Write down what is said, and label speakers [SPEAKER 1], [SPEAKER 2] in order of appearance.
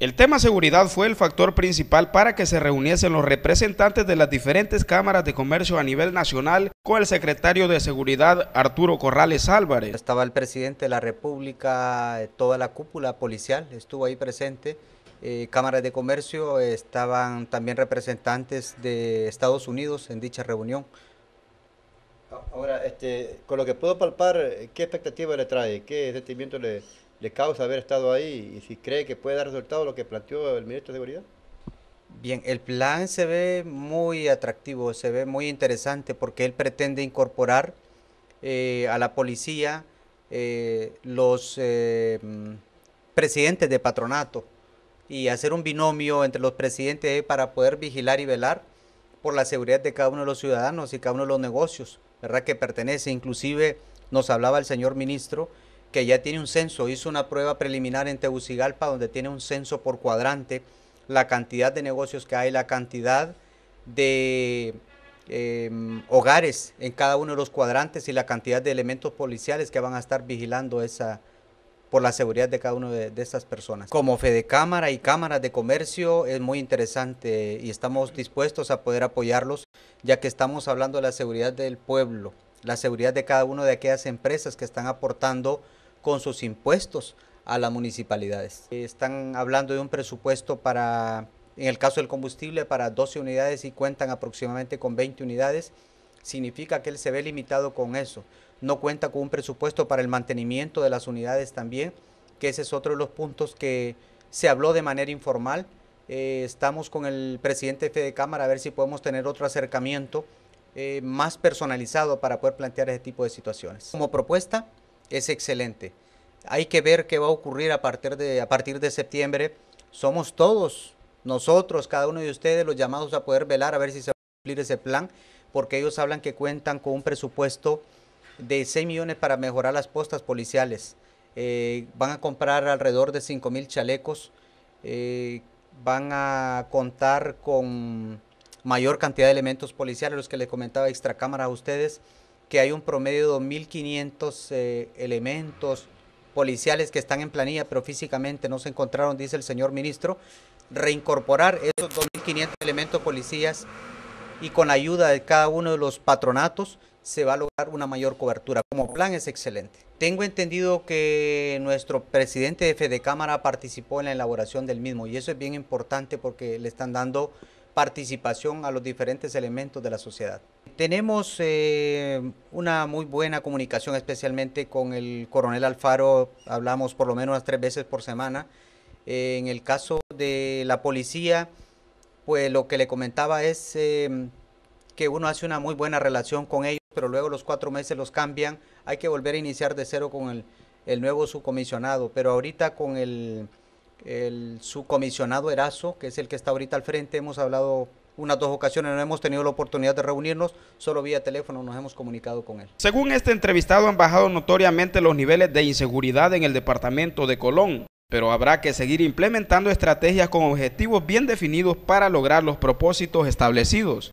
[SPEAKER 1] El tema seguridad fue el factor principal para que se reuniesen los representantes de las diferentes cámaras de comercio a nivel nacional con el secretario de Seguridad Arturo Corrales Álvarez.
[SPEAKER 2] Estaba el presidente de la República, eh, toda la cúpula policial estuvo ahí presente, eh, cámaras de comercio, estaban también representantes de Estados Unidos en dicha reunión.
[SPEAKER 3] Ahora, este, con lo que puedo palpar, ¿qué expectativa le trae? ¿Qué sentimiento le, causa haber estado ahí y si cree que puede dar resultado lo que planteó el ministro de Seguridad?
[SPEAKER 2] Bien, el plan se ve muy atractivo, se ve muy interesante porque él pretende incorporar eh, a la policía eh, los eh, presidentes de patronato y hacer un binomio entre los presidentes para poder vigilar y velar por la seguridad de cada uno de los ciudadanos y cada uno de los negocios, ¿verdad? Que pertenece, inclusive nos hablaba el señor ministro, que ya tiene un censo, hizo una prueba preliminar en Tegucigalpa donde tiene un censo por cuadrante, la cantidad de negocios que hay, la cantidad de em, hogares en cada uno de los cuadrantes y la cantidad de elementos policiales que van a estar vigilando esa por la seguridad de cada una de, estas personas. Como Fede Cámara y cámaras de comercio es muy interesante y estamos dispuestos a poder apoyarlos ya que estamos hablando de la seguridad del pueblo, la seguridad de cada una de aquellas empresas que están aportando con sus impuestos a las municipalidades. Están hablando de un presupuesto para, en el caso del combustible, para 12 unidades y cuentan aproximadamente con 20 unidades. Significa que él se ve limitado con eso. No cuenta con un presupuesto para el mantenimiento de las unidades también, que ese es otro de los puntos que se habló de manera informal. Eh, estamos con el presidente de Cámara a ver si podemos tener otro acercamiento eh, más personalizado para poder plantear ese tipo de situaciones. Como propuesta, es excelente. Hay que ver qué va a ocurrir a partir de, a partir de septiembre. Somos todos, nosotros, cada uno de ustedes, los llamados a poder velar a ver si se va a cumplir ese plan, porque ellos hablan que cuentan con un presupuesto de 6 millones para mejorar las postas policiales. Eh, van a comprar alrededor de 5 mil chalecos. Eh, van a contar con mayor cantidad de elementos policiales, los que les comentaba extra cámara a ustedes que hay un promedio de 2.500 eh, elementos policiales que están en planilla, pero físicamente no se encontraron, dice el señor ministro, reincorporar esos 2.500 elementos policías y con la ayuda de cada uno de los patronatos se va a lograr una mayor cobertura. Como plan es excelente. Tengo entendido que nuestro presidente de Fede Cámara participó en la elaboración del mismo y eso es bien importante porque le están dando participación a los diferentes elementos de la sociedad. Tenemos eh, una muy buena comunicación, especialmente con el coronel Alfaro, hablamos por lo menos unas tres veces por semana. en el caso de la policía, pues lo que le comentaba es em, que uno hace una muy buena relación con ellos, pero luego los cuatro meses los cambian, hay que volver a iniciar de cero con el, el nuevo subcomisionado, pero ahorita con el el subcomisionado Erazo, que es el que está ahorita al frente, hemos hablado unas dos ocasiones, no hemos tenido la oportunidad de reunirnos, solo vía teléfono nos hemos comunicado con él.
[SPEAKER 1] Según este entrevistado han bajado notoriamente los niveles de inseguridad en el departamento de Colón, pero habrá que seguir implementando estrategias con objetivos bien definidos para lograr los propósitos establecidos.